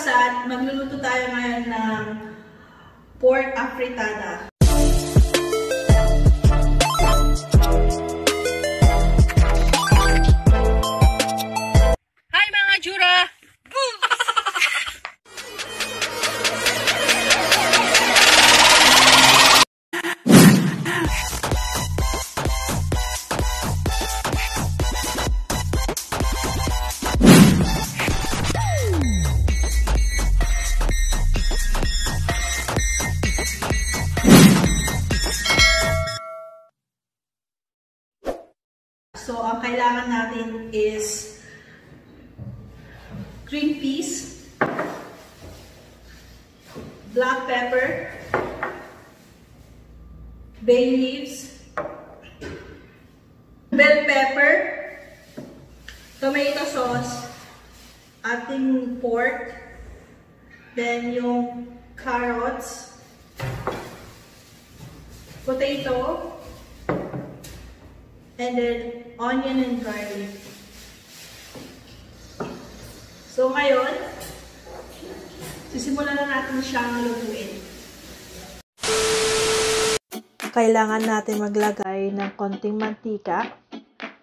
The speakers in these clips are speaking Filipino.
Baksat, magluluto tayo ngayon ng pork afritada. Kailangan natin is green peas, black pepper, bay leaves, bell pepper, tomato sauce, ating pork, then yung carrots, potato, and then onion and garlic. So ngayon, sisimulan na natin siyang lutuin. Kailangan natin maglagay ng konting mantika.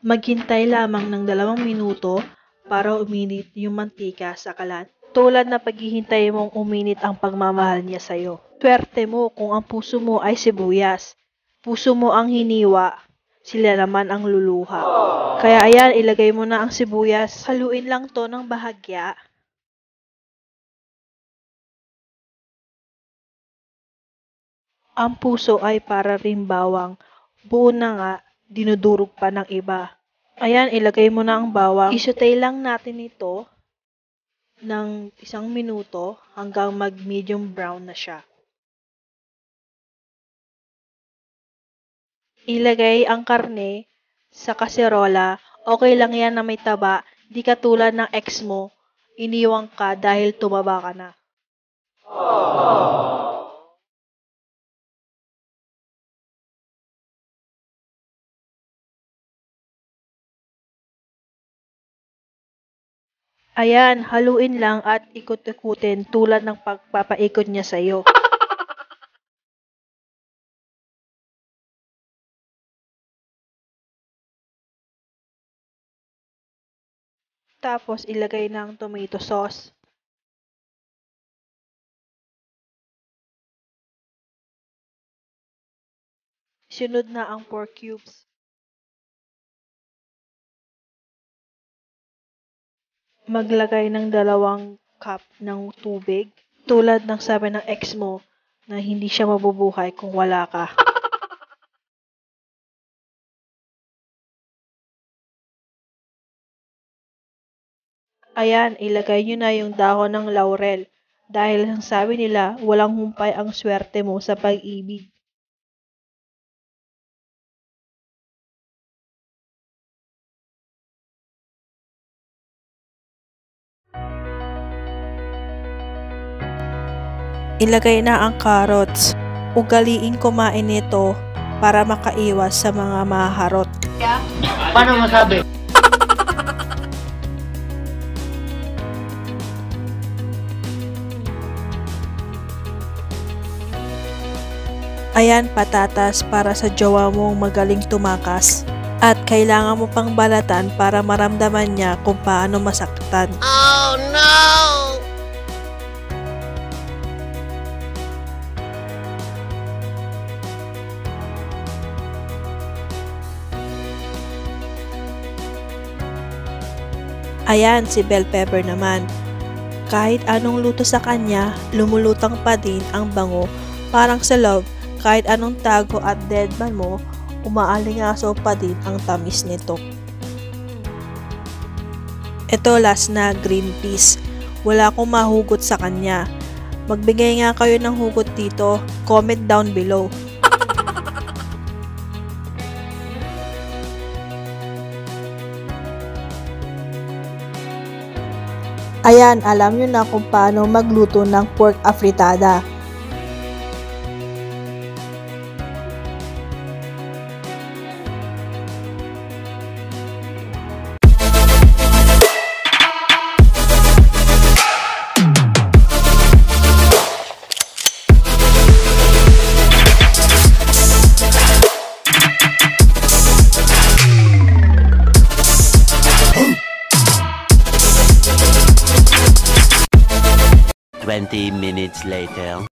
Maghintay lamang ng dalawang minuto para uminit yung mantika sa kalan. Tulad na paghihintay mong uminit ang pagmamahal niya sa'yo. Swerte mo kung ang puso mo ay sibuyas. Puso mo ang hiniwa, sila naman ang luluha. Kaya ayan, ilagay mo na ang sibuyas. Haluin lang to ng bahagya. Ang puso ay para rin bawang. Buo na nga, dinudurog pa ng iba. Ayan, ilagay mo na ang bawang. Isutay lang natin ito ng isang minuto hanggang mag-medium brown na siya. Ilagay ang karne sa kaserola. Okay lang yan na may taba. Di katulad ng ex mo, iniwang ka dahil tumaba ka na. Ayan, haluin lang at ikot-ikutin tulad ng pagpapaikot niya sa'yo. Tapos, ilagay ang tomato sauce. Sunod na ang pork cubes. Maglagay ng dalawang cup ng tubig. Tulad ng sabi ng ex mo na hindi siya mabubuhay kung wala ka. Ayan, ilagay nyo na yung dahon ng laurel. Dahil ang sabi nila, walang humpay ang swerte mo sa pag-ibig. Ilagay na ang carrots. Ugaliin kumain nito para makaiwas sa mga maharot. Paano masabi? Ayan patatas para sa jowa mong magaling tumakas. At kailangan mo pang balatan para maramdaman niya kung paano masaktan. Oh no! Ayan si bell pepper naman. Kahit anong luto sa kanya, lumulutang pa din ang bango. Parang sa love, kahit anong tago at deadman mo, umaalingaso pa din ang tamis nito. Ito last na green peas. Wala akong mahugot sa kanya. Magbigay nga kayo ng hugot dito. Comment down below. Ayan, alam nyo na kung paano magluto ng pork afritada. 20 minutes later.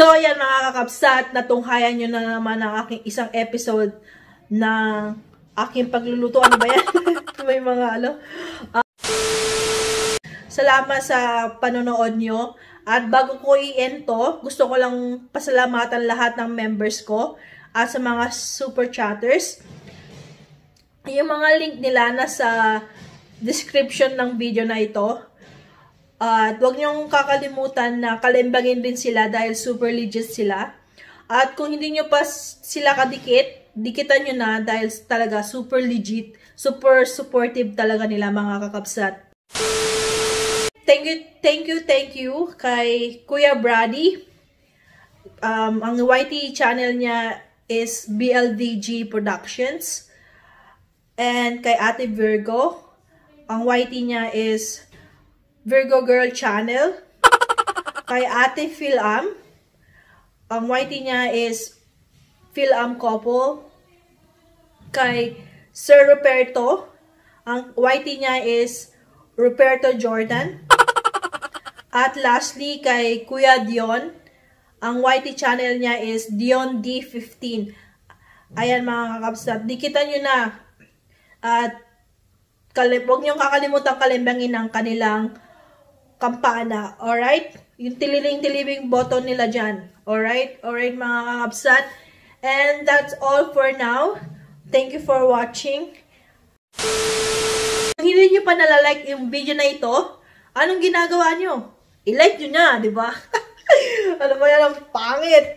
So, yan mga kakapsat, natunghayan nyo na naman ang aking isang episode ng aking pagluluto. Ano ba yan? May mga ano. Ah, salamat sa panonood nyo. At bago ko i-end to, gusto ko lang pasalamatan lahat ng members ko at sa mga super chatters. Yung mga link nila nasa description ng video na ito. At huwag niyong kakalimutan na kalimbangin din sila dahil super legit sila. At kung hindi nyo pa sila kadikit, dikitan nyo na dahil talaga super legit, super supportive talaga nila mga kakapsat. Thank you, thank you, thank you kay Kuya Brady. Um, ang YT channel niya is BLDG Productions. And kay Ate Virgo, ang YT niya is Virgo Girl Channel. Kay Ate Philam, ang YT niya is Philam Couple. Kay Sir Roberto, ang YT niya is Roberto Jordan. At lastly, kay Kuya Dion, ang YT channel niya is Dion D15. Ayan mga kakabsat, dikitan nyo na. At huwag niyong kakalimutan kalimbangin ang kanilang kampana. Alright? Yung tililing-tilibing button nila dyan. Alright? Alright mga kakabsat. And that's all for now. Thank you for watching. Kung hindi nyo pa nalalike yung video na ito, anong ginagawa nyo? I-like nyo na, di ba? ano ba yan ang pangit?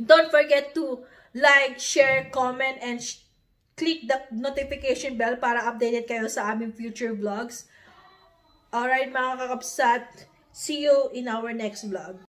Don't forget to like, share, comment, and click the notification bell para updated kayo sa aming future vlogs. Alright mga kakapsat, see you in our next vlog.